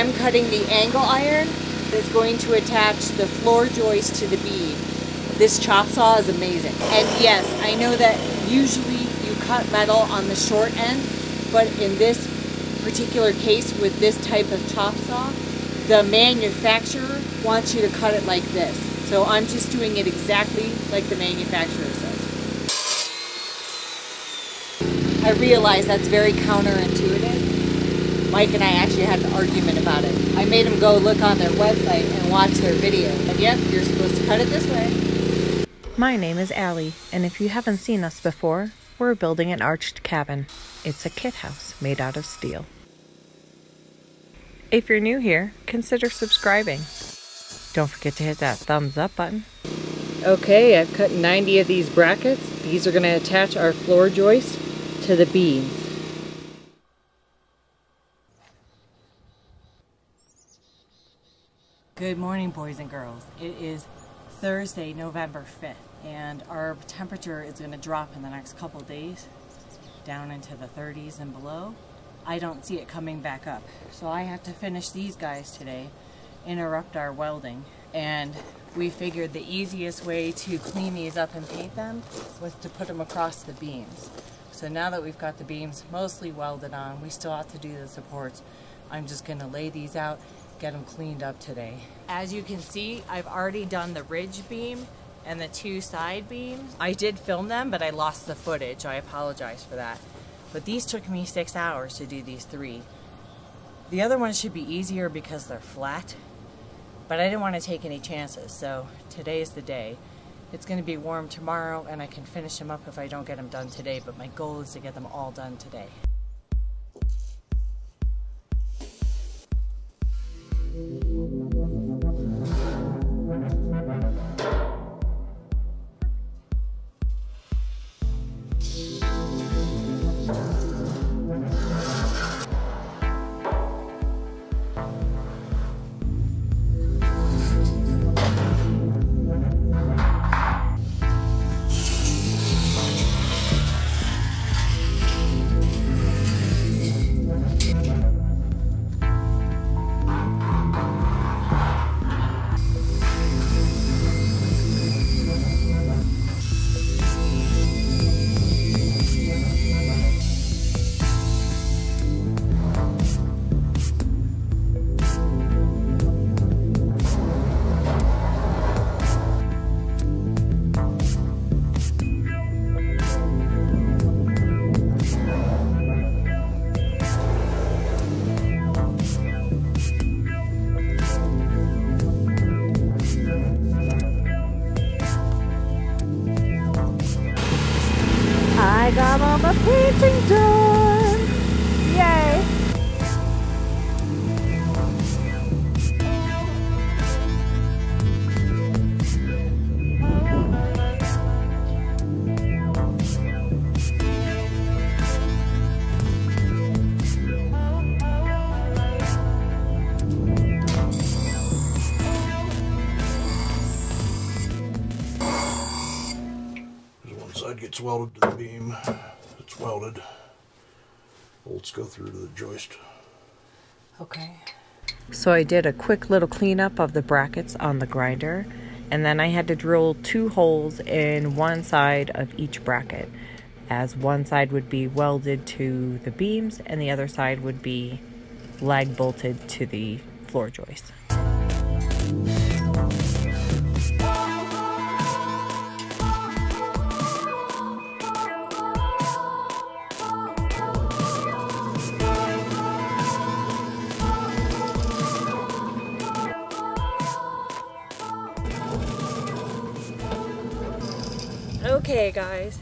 I'm cutting the angle iron that's going to attach the floor joist to the beam. This chop saw is amazing. And yes, I know that usually you cut metal on the short end, but in this particular case with this type of chop saw, the manufacturer wants you to cut it like this. So I'm just doing it exactly like the manufacturer says. I realize that's very counterintuitive. Mike and I actually had an argument about it. I made him go look on their website and watch their video. And yep, you're supposed to cut it this way. My name is Ali, and if you haven't seen us before, we're building an arched cabin. It's a kit house made out of steel. If you're new here, consider subscribing. Don't forget to hit that thumbs up button. Okay, I've cut 90 of these brackets. These are going to attach our floor joist to the beams. Good morning, boys and girls. It is Thursday, November 5th, and our temperature is going to drop in the next couple days down into the 30s and below. I don't see it coming back up. So I have to finish these guys today, interrupt our welding, and we figured the easiest way to clean these up and paint them was to put them across the beams. So now that we've got the beams mostly welded on, we still have to do the supports. I'm just gonna lay these out get them cleaned up today. As you can see, I've already done the ridge beam and the two side beams. I did film them, but I lost the footage. I apologize for that. But these took me six hours to do these three. The other ones should be easier because they're flat, but I didn't want to take any chances, so today is the day. It's going to be warm tomorrow, and I can finish them up if I don't get them done today, but my goal is to get them all done today. Painting done! Yay! one side gets welded to the beam. Welded. Bolts go through to the joist. Okay. So I did a quick little cleanup of the brackets on the grinder and then I had to drill two holes in one side of each bracket as one side would be welded to the beams and the other side would be lag bolted to the floor joist. Okay guys,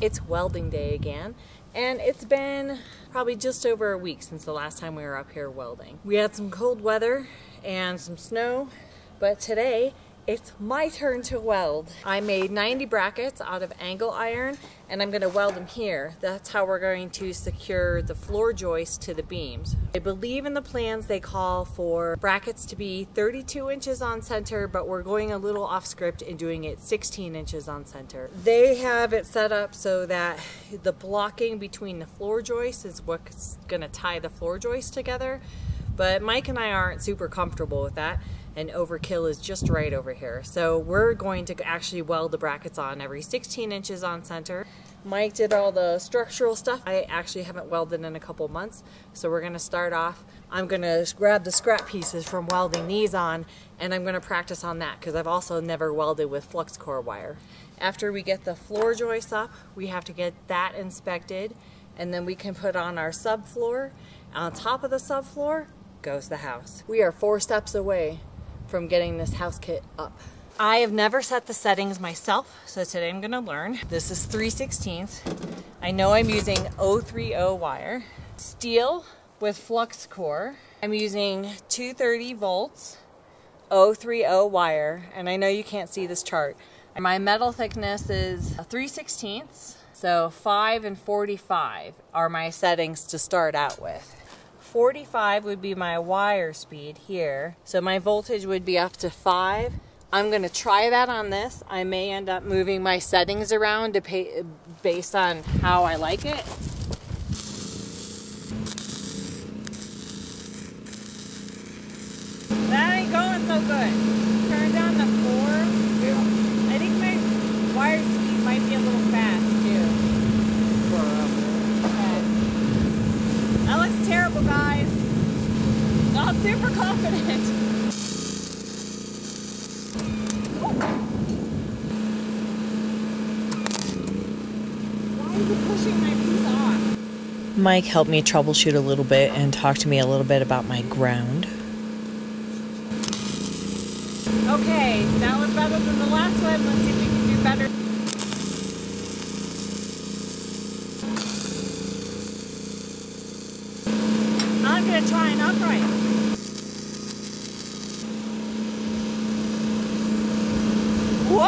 it's welding day again and it's been probably just over a week since the last time we were up here welding. We had some cold weather and some snow, but today it's my turn to weld. I made 90 brackets out of angle iron and I'm going to weld them here. That's how we're going to secure the floor joist to the beams. I believe in the plans they call for brackets to be 32 inches on center, but we're going a little off script and doing it 16 inches on center. They have it set up so that the blocking between the floor joists is what's going to tie the floor joist together But Mike and I aren't super comfortable with that and overkill is just right over here. So we're going to actually weld the brackets on every 16 inches on center. Mike did all the structural stuff. I actually haven't welded in a couple months, so we're gonna start off. I'm gonna grab the scrap pieces from welding these on, and I'm gonna practice on that, because I've also never welded with flux core wire. After we get the floor joists up, we have to get that inspected, and then we can put on our subfloor. On top of the subfloor goes the house. We are four steps away from getting this house kit up. I have never set the settings myself, so today I'm gonna learn. This is 3 16th. I know I'm using 030 wire. Steel with flux core. I'm using 230 volts, 030 wire, and I know you can't see this chart. My metal thickness is 3 16ths, so 5 and 45 are my settings to start out with. 45 would be my wire speed here, so my voltage would be up to 5 I'm going to try that on this. I may end up moving my settings around to pay, based on how I like it. That ain't going so good. Turn down the four. I think my wire speed might be a little fast too. Okay. That looks terrible, guys. Not super confident. Mike helped me troubleshoot a little bit and talk to me a little bit about my ground. Okay, that was better than the last one. Let's see if we can do better. I'm going to try an upright.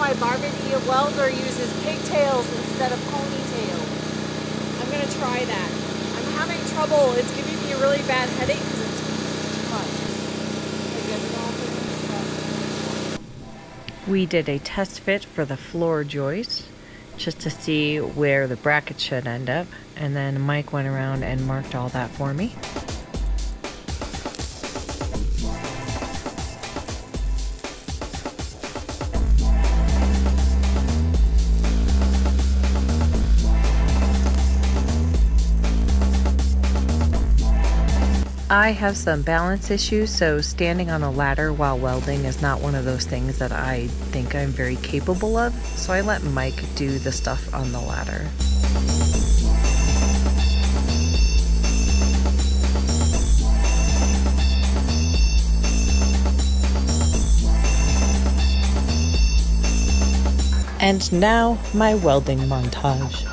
why Barbie welder uses pigtails instead of ponytails. I'm gonna try that. I'm having trouble. It's giving me a really bad headache because it's too much. We did a test fit for the floor joist just to see where the bracket should end up and then Mike went around and marked all that for me. I have some balance issues, so standing on a ladder while welding is not one of those things that I think I'm very capable of, so I let Mike do the stuff on the ladder. And now, my welding montage.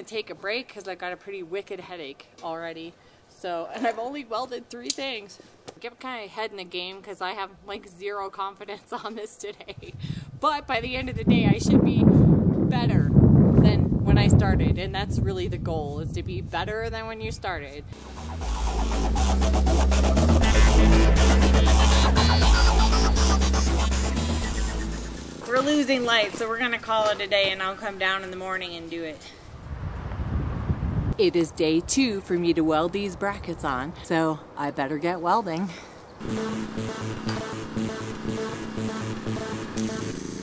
Gonna take a break because I've got a pretty wicked headache already. So, and I've only welded three things. Get kind of head in the game because I have like zero confidence on this today. But by the end of the day, I should be better than when I started. And that's really the goal, is to be better than when you started. We're losing light, so we're gonna call it a day and I'll come down in the morning and do it. It is day two for me to weld these brackets on, so I better get welding.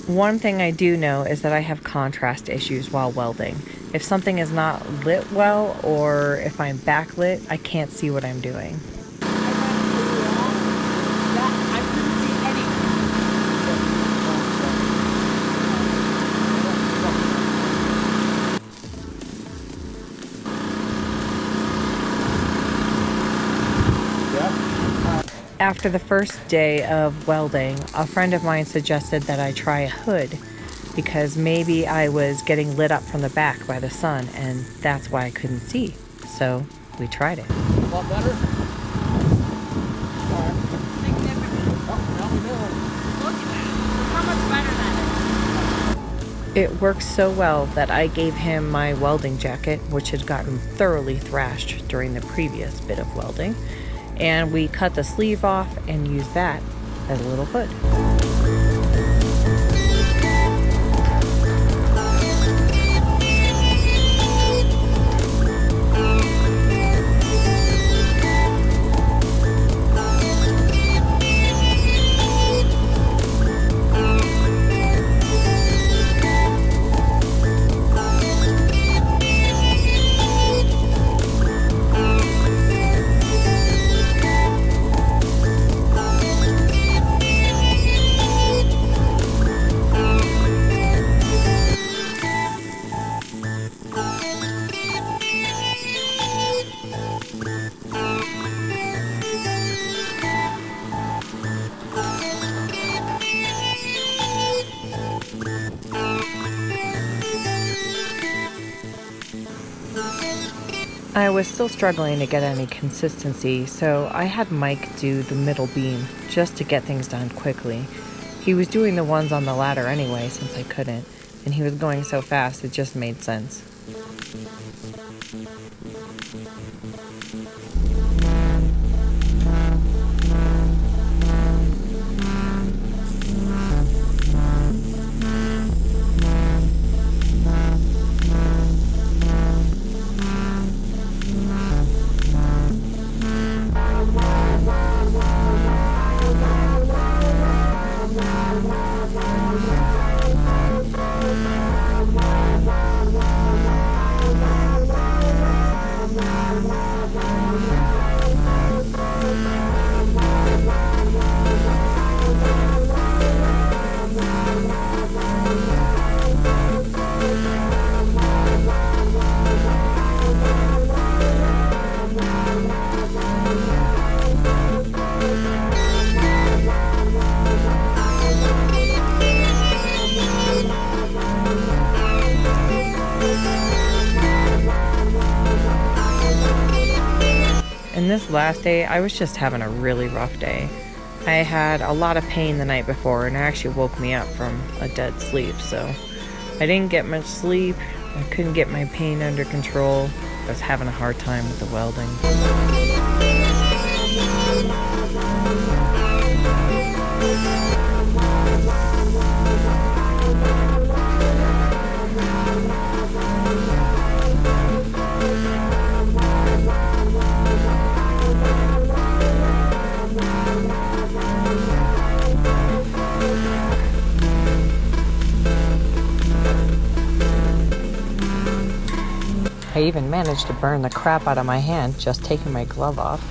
One thing I do know is that I have contrast issues while welding. If something is not lit well or if I'm backlit, I can't see what I'm doing. After the first day of welding, a friend of mine suggested that I try a hood because maybe I was getting lit up from the back by the sun and that's why I couldn't see. So we tried it. A lot better? It worked so well that I gave him my welding jacket, which had gotten thoroughly thrashed during the previous bit of welding, and we cut the sleeve off and use that as a little hood. I was still struggling to get any consistency, so I had Mike do the middle beam just to get things done quickly. He was doing the ones on the ladder anyway, since I couldn't, and he was going so fast it just made sense. Last day, I was just having a really rough day. I had a lot of pain the night before, and it actually woke me up from a dead sleep. So I didn't get much sleep. I couldn't get my pain under control. I was having a hard time with the welding. I even managed to burn the crap out of my hand just taking my glove off.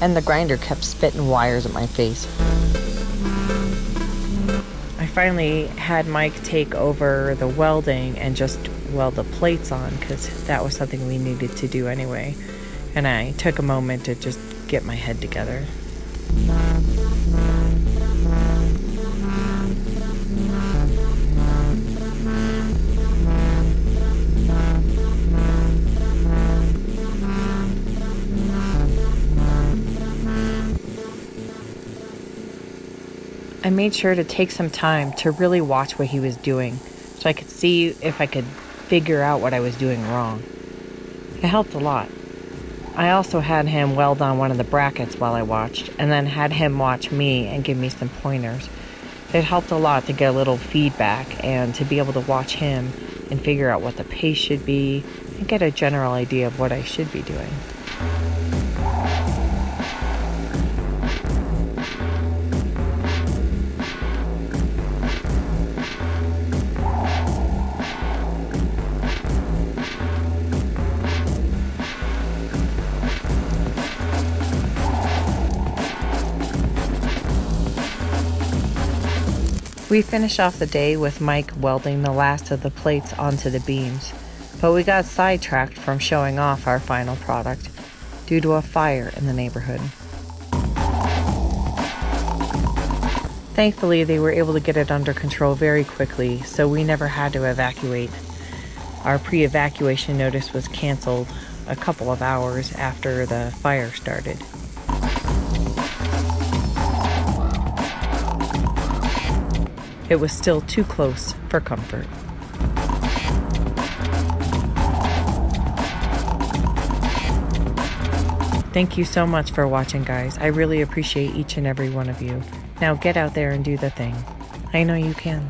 And the grinder kept spitting wires at my face. I finally had Mike take over the welding and just weld the plates on because that was something we needed to do anyway. And I took a moment to just get my head together. I made sure to take some time to really watch what he was doing so I could see if I could figure out what I was doing wrong. It helped a lot. I also had him weld on one of the brackets while I watched, and then had him watch me and give me some pointers. It helped a lot to get a little feedback and to be able to watch him and figure out what the pace should be and get a general idea of what I should be doing. We finish off the day with Mike welding the last of the plates onto the beams, but we got sidetracked from showing off our final product due to a fire in the neighborhood. Thankfully, they were able to get it under control very quickly, so we never had to evacuate. Our pre evacuation notice was canceled a couple of hours after the fire started. It was still too close for comfort. Thank you so much for watching, guys. I really appreciate each and every one of you. Now get out there and do the thing. I know you can.